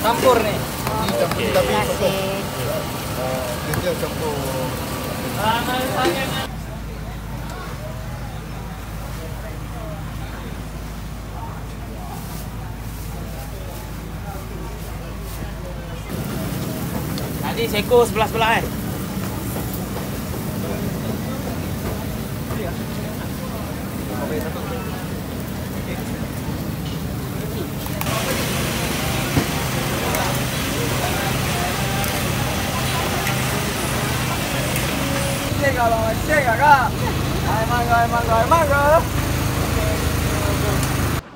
campur ni. Ini campur okay. tapi Dia campur. Tadi seko sebelah-sebelah eh.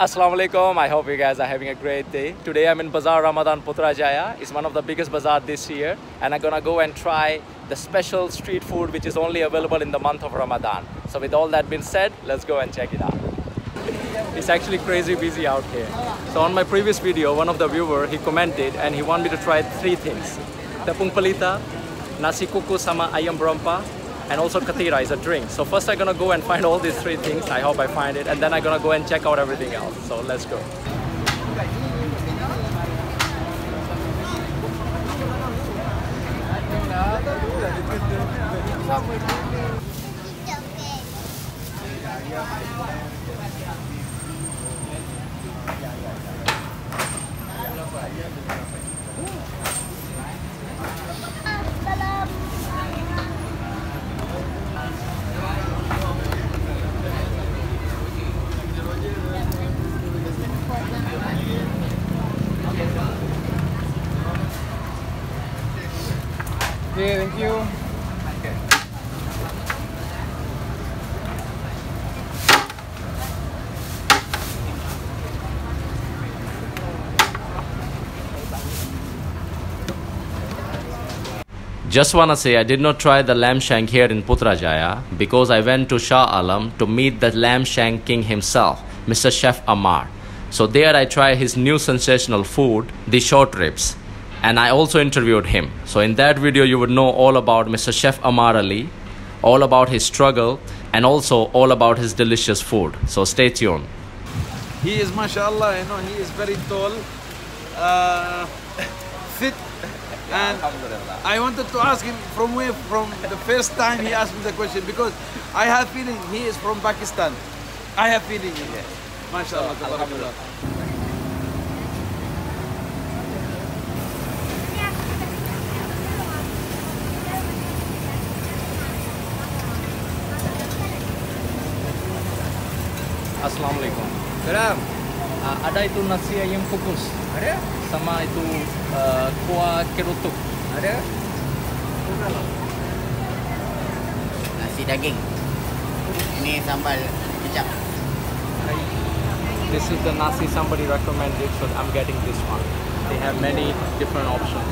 Assalamualaikum. I hope you guys are having a great day. Today I'm in Bazaar Ramadan Putrajaya. It's one of the biggest bazaar this year, and I'm gonna go and try the special street food which is only available in the month of Ramadan. So with all that being said, let's go and check it out. It's actually crazy busy out here. So on my previous video, one of the viewer he commented and he wanted me to try three things: tepung pelita, nasi kukus sama ayam berempah, and also katira is a drink. So first I'm gonna go and find all these three things. I hope I find it, and then I'm gonna go and check out everything else. So let's go. Just wanna say I did not try the lamb shank here in Putrajaya because I went to Shah Alam to meet the lamb shank king himself, Mr. Chef Ammar. So there I tried his new sensational food, the short ribs, and I also interviewed him. So in that video you would know all about Mr. Chef Ammar Ali, all about his struggle, and also all about his delicious food. So stay tuned. He is, mashallah, you know, he is very tall, uh, fit, and I wanted to ask him from where, from the first time he asked me the question, because I have feeling he is from Pakistan. I have feeling, yes. Mashallah, tabarakallah. Assalamualaikum. Salam. Uh, ada itu nasi ayam kukus. Ada. Sama itu uh, kuah kerutuk. Ada. Nasi daging. Ini sambal kecap. This is the nasi somebody recommended, so I'm getting this one. They have many different options.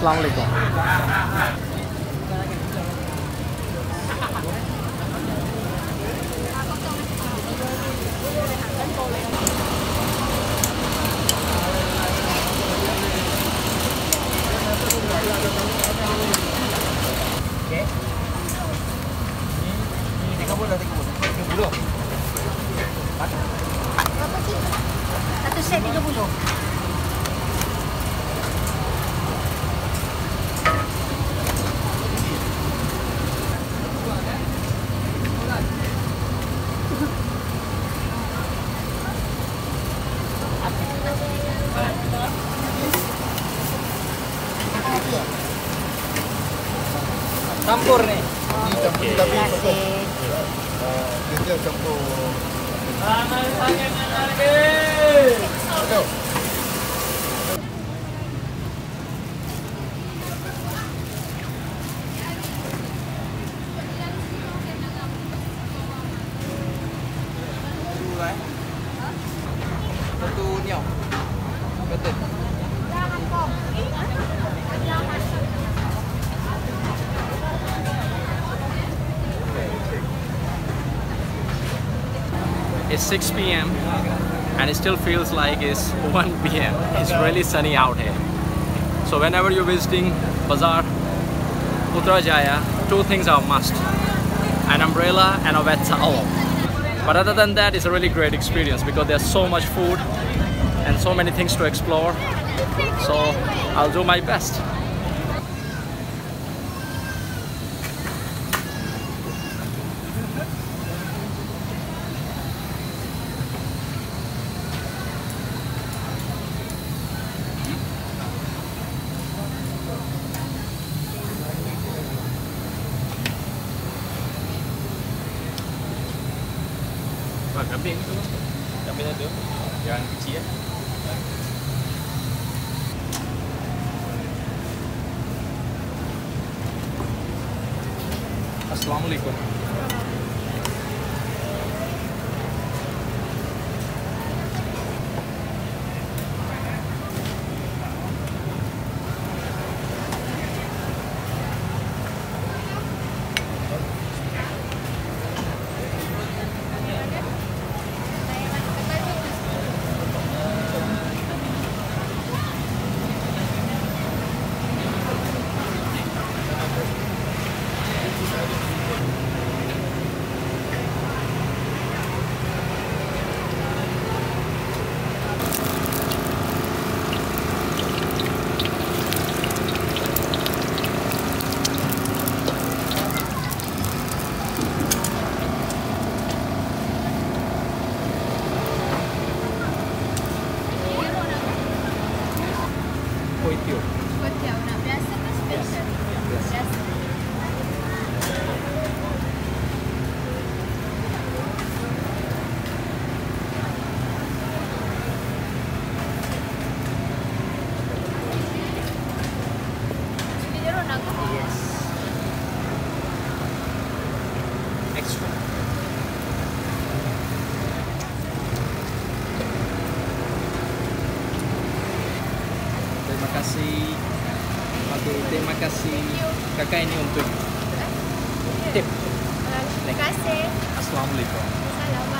ឆ្លងលិចបង campur ni. Okay. Okay. Terima kasih. Uh, campur It's 6 p.m. and it still feels like it's 1 p.m. It's really sunny out here. So whenever you're visiting Bazaar Putrajaya, two things are must. An umbrella and a wet towel. But other than that, it's a really great experience because there's so much food and so many things to explore. So I'll do my best. Assalamualaikum. Kuih Kakak ini untuk tip. Terima kasih. Assalamualaikum. Selamat.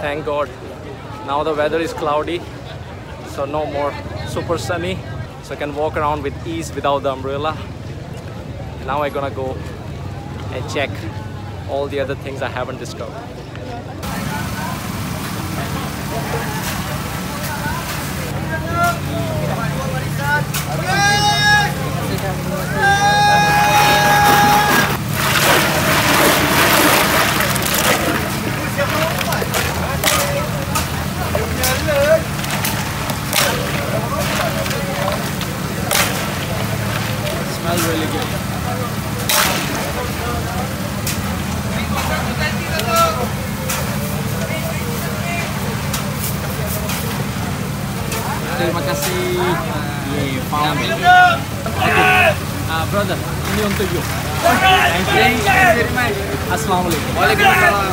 Thank God. Now the weather is cloudy, so no more super sunny. So I can walk around with ease without the umbrella. Now I'm gonna go and check all the other things I haven't discovered. Smells really good. Terima kasih. Ye, found it. Okay. Uh, brother, ini untuk you. Thank you. Thank you very much. Assalamualaikum. Waalaikumsalam.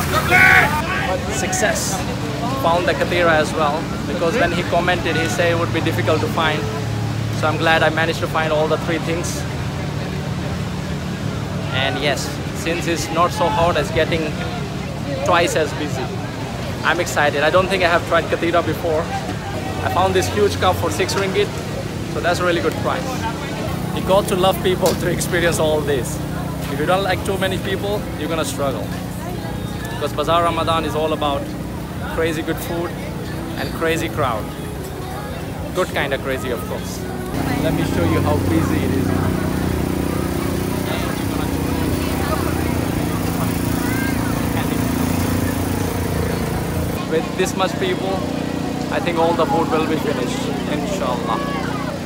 success. Found the Katira as well because when he commented, he said it would be difficult to find. So I'm glad I managed to find all the three things. And yes, since it's not so hot, it's getting twice as busy. I'm excited. I don't think I have tried Katira before. I found this huge cup for 6 ringgit, so that's a really good price. You got to love people to experience all this. If you don't like too many people, you're gonna struggle. Because Bazaar Ramadan is all about crazy good food and crazy crowd. Good kind of crazy, of course. Let me show you how busy it is. With this much people, I think all the food will be finished, inshallah.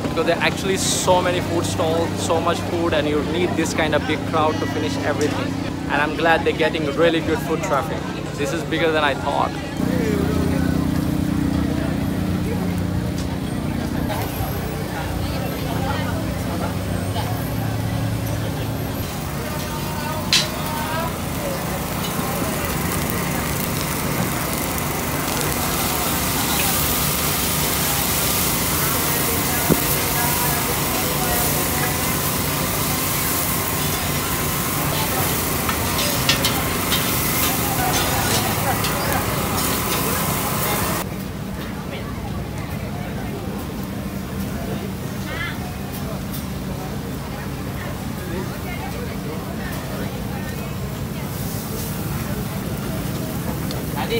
Because there are actually so many food stalls, so much food, and you need this kind of big crowd to finish everything. And I'm glad they're getting really good food traffic. This is bigger than I thought.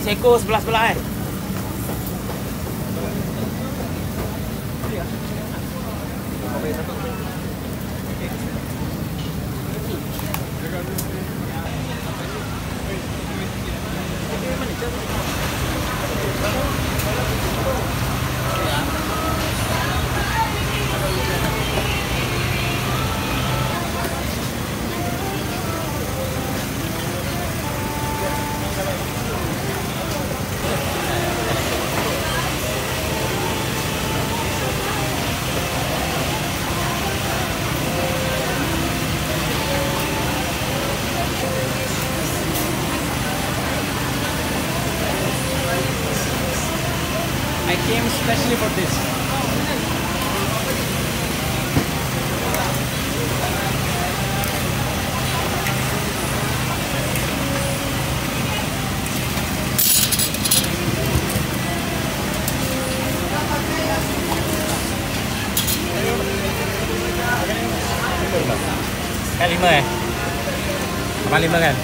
seekor sebelah-sebelah kan. Eh. Lima kan?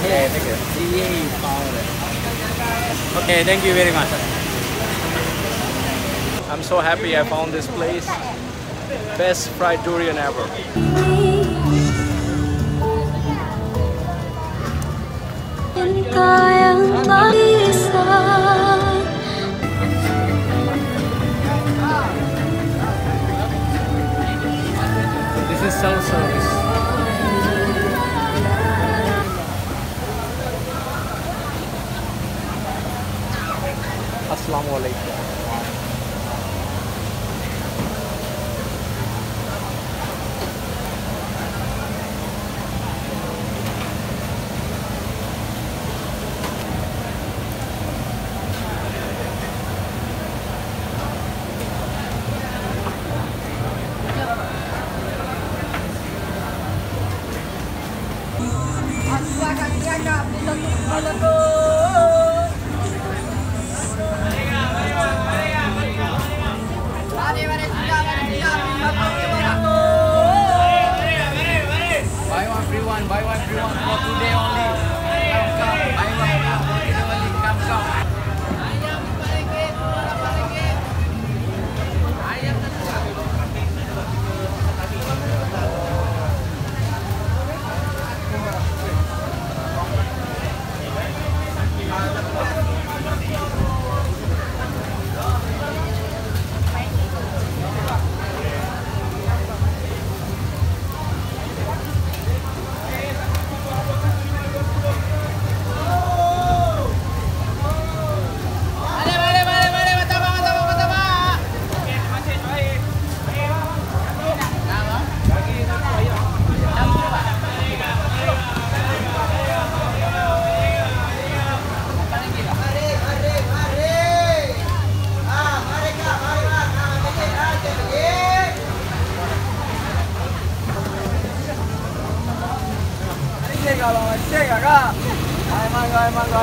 Okay, thank you. Okay, thank you very much. I'm so happy I found this place. Best fried durian ever. This is self-service. Assalamu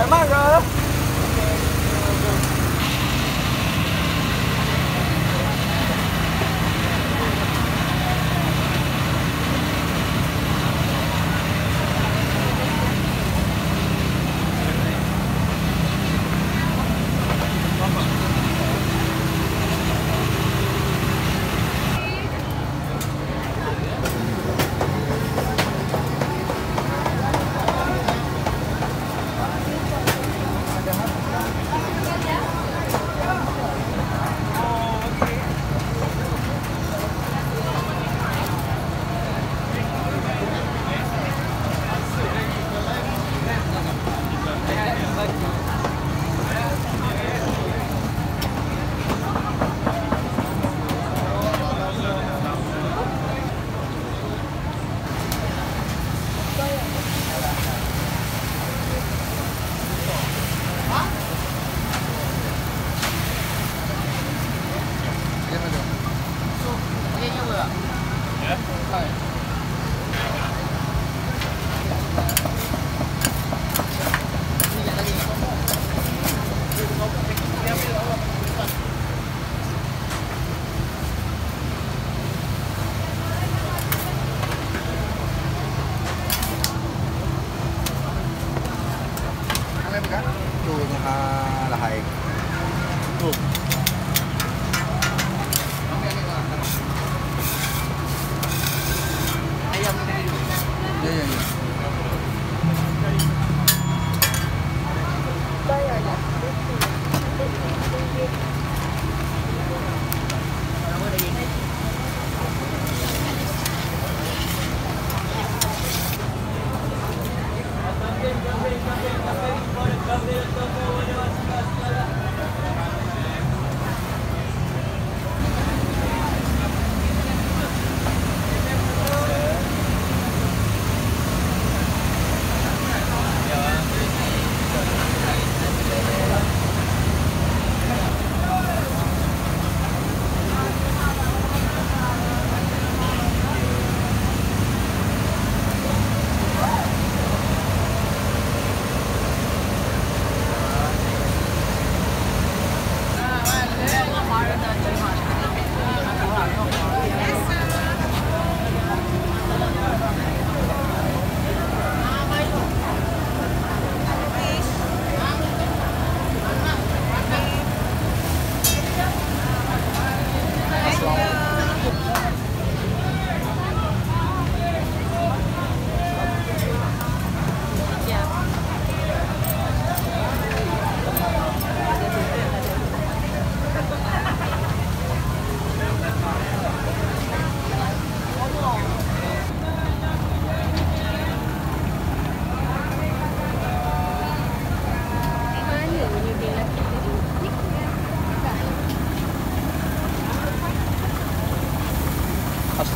慢着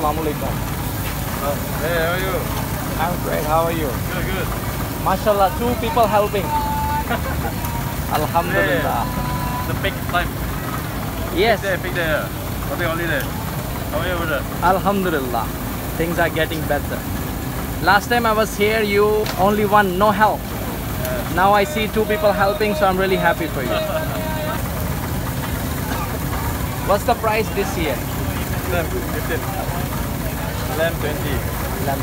Assalamu alaikum. Uh, hey, how are you? I'm great. How are you? Good, good. Mashallah, two people helping. Alhamdulillah. The big time. Yes. Big there. Nothing only there. How are you, brother? Alhamdulillah. Things are getting better. Last time I was here, you only one, no help. Now I see two people helping, so I'm really happy for you. What's the price this year? Lamb 15. Lamb 20. Lamb.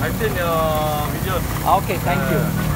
I've seen your videos. Okay, thank you.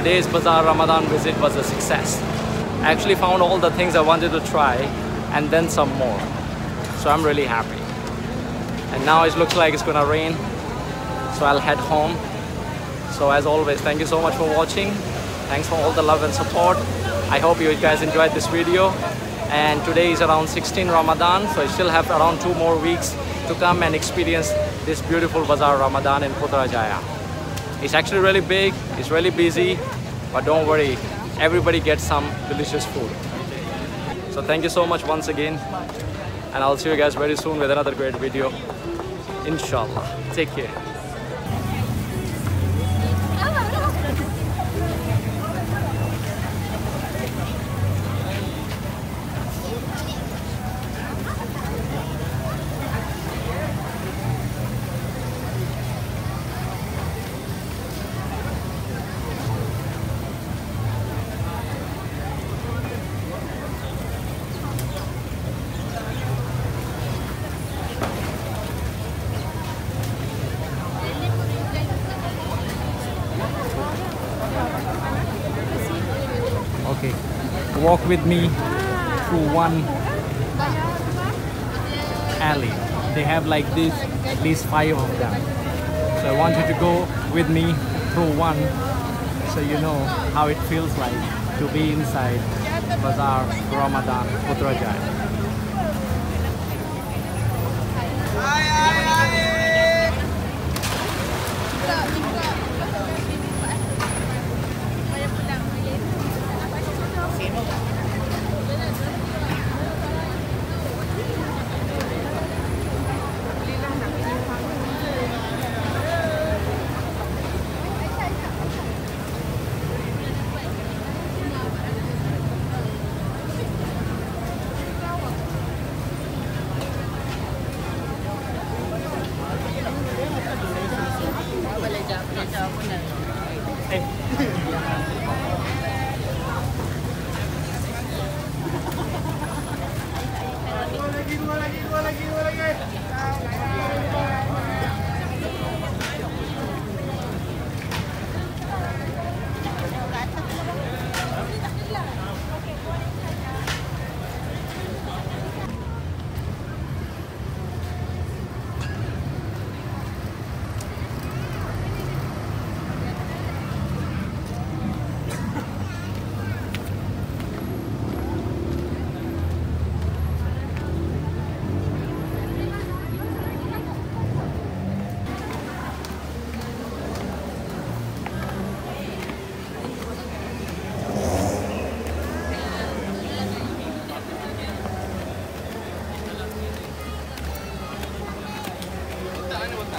Today's Bazaar Ramadan visit was a success. I actually found all the things I wanted to try and then some more. So I'm really happy. And now it looks like it's gonna rain. So I'll head home. So as always, thank you so much for watching. Thanks for all the love and support. I hope you guys enjoyed this video. And today is around 16 Ramadan, so I still have around two more weeks to come and experience this beautiful Bazaar Ramadan in Putrajaya. It's actually really big, it's really busy, but don't worry, everybody gets some delicious food. So thank you so much once again, and I'll see you guys very soon with another great video. Inshallah. Take care. With me through one alley. They have like this, at least five of them. So I want you to go with me through one so you know how it feels like to be inside Bazaar Ramadan Putrajaya.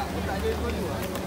Tak ada yang keluar.